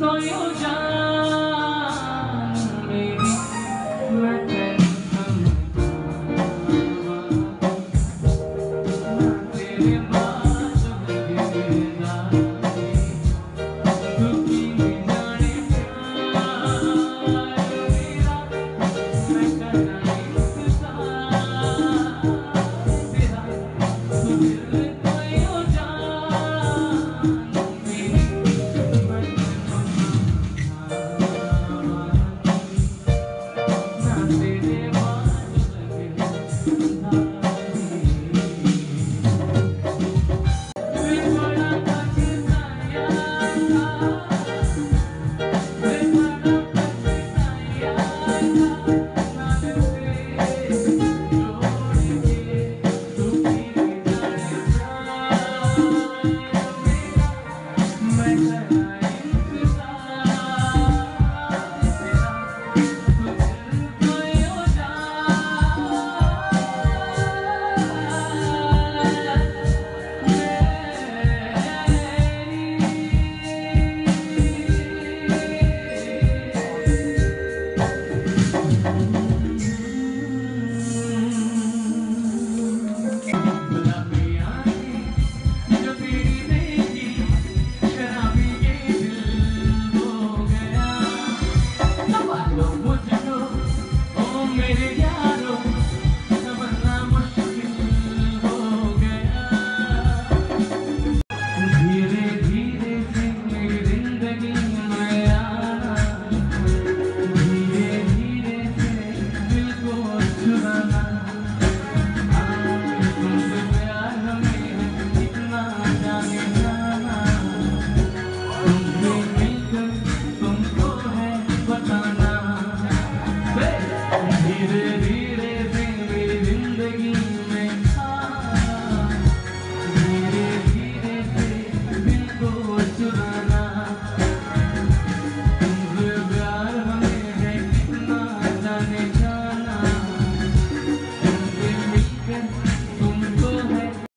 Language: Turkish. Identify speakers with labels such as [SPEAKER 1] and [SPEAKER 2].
[SPEAKER 1] Doyacağım.